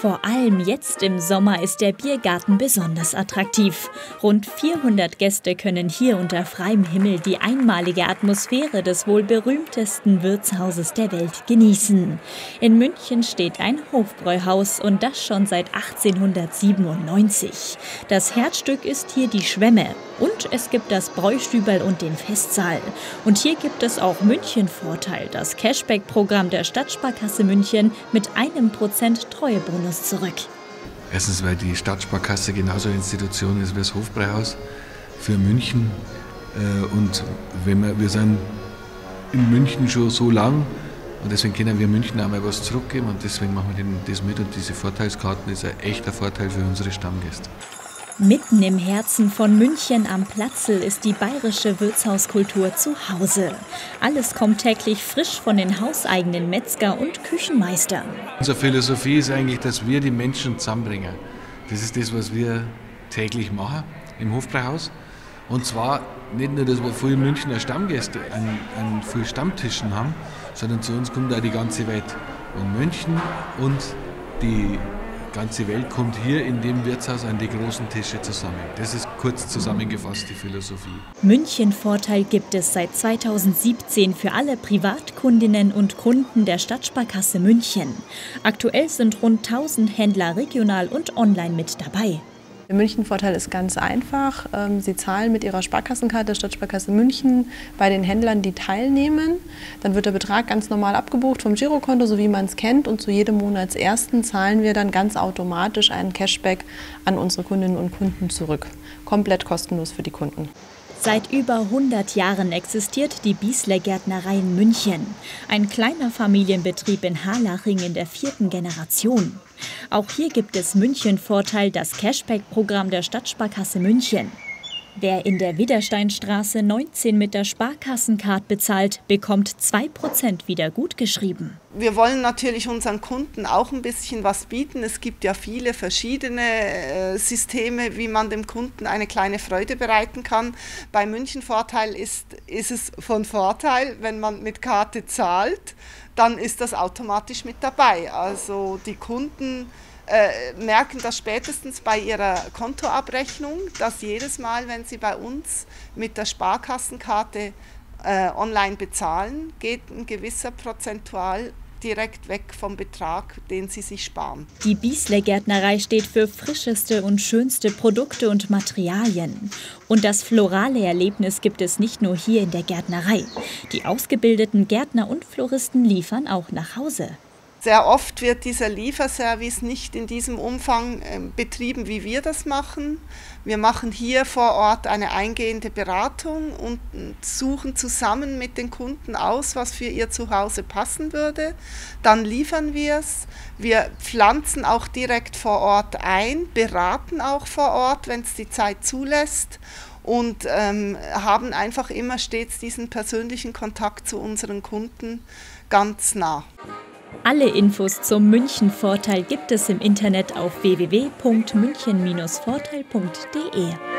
Vor allem jetzt im Sommer ist der Biergarten besonders attraktiv. Rund 400 Gäste können hier unter freiem Himmel die einmalige Atmosphäre des wohl berühmtesten Wirtshauses der Welt genießen. In München steht ein Hofbräuhaus und das schon seit 1897. Das Herzstück ist hier die Schwemme und es gibt das Bräustüberl und den Festsaal. Und hier gibt es auch München-Vorteil, das Cashback-Programm der Stadtsparkasse München mit einem Prozent Treuebonus zurück. Erstens, weil die Stadtsparkasse genauso eine Institution ist wie das Hofbräuhaus für München. Äh, und wenn wir, wir sind in München schon so lang und deswegen können wir München auch mal was zurückgeben und deswegen machen wir das mit und diese Vorteilskarten ist ein echter Vorteil für unsere Stammgäste. Mitten im Herzen von München am Platzl ist die bayerische Wirtshauskultur zu Hause. Alles kommt täglich frisch von den hauseigenen Metzger und Küchenmeistern. Unsere Philosophie ist eigentlich, dass wir die Menschen zusammenbringen. Das ist das, was wir täglich machen im Hofbräuhaus. Und zwar nicht nur, dass wir viele Münchner Stammgäste an, an vielen Stammtischen haben, sondern zu uns kommt auch die ganze Welt. Und München und die ganze Welt kommt hier in dem Wirtshaus an die großen Tische zusammen. Das ist kurz zusammengefasst die Philosophie. München-Vorteil gibt es seit 2017 für alle Privatkundinnen und Kunden der Stadtsparkasse München. Aktuell sind rund 1000 Händler regional und online mit dabei. Der München-Vorteil ist ganz einfach. Ähm, Sie zahlen mit Ihrer Sparkassenkarte der Stadtsparkasse München bei den Händlern, die teilnehmen. Dann wird der Betrag ganz normal abgebucht vom Girokonto, so wie man es kennt. Und zu jedem Monatsersten zahlen wir dann ganz automatisch einen Cashback an unsere Kundinnen und Kunden zurück. Komplett kostenlos für die Kunden. Seit über 100 Jahren existiert die Biesler Gärtnerei in München. Ein kleiner Familienbetrieb in Harlaching in der vierten Generation. Auch hier gibt es München-Vorteil, das Cashback-Programm der Stadtsparkasse München. Wer in der Widersteinstraße 19 mit der Sparkassencard bezahlt, bekommt 2% wieder gutgeschrieben. Wir wollen natürlich unseren Kunden auch ein bisschen was bieten. Es gibt ja viele verschiedene äh, Systeme, wie man dem Kunden eine kleine Freude bereiten kann. Bei München Vorteil ist, ist es von Vorteil, wenn man mit Karte zahlt, dann ist das automatisch mit dabei. Also die Kunden äh, merken das spätestens bei ihrer Kontoabrechnung, dass jedes Mal, wenn sie bei uns mit der Sparkassenkarte äh, online bezahlen, geht ein gewisser Prozentual direkt weg vom Betrag, den sie sich sparen. Die Biesler Gärtnerei steht für frischeste und schönste Produkte und Materialien. Und das florale Erlebnis gibt es nicht nur hier in der Gärtnerei. Die ausgebildeten Gärtner und Floristen liefern auch nach Hause. Sehr oft wird dieser Lieferservice nicht in diesem Umfang äh, betrieben, wie wir das machen. Wir machen hier vor Ort eine eingehende Beratung und suchen zusammen mit den Kunden aus, was für ihr Zuhause passen würde. Dann liefern wir es. Wir pflanzen auch direkt vor Ort ein, beraten auch vor Ort, wenn es die Zeit zulässt und ähm, haben einfach immer stets diesen persönlichen Kontakt zu unseren Kunden ganz nah. Alle Infos zum München-Vorteil gibt es im Internet auf www.münchen-vorteil.de.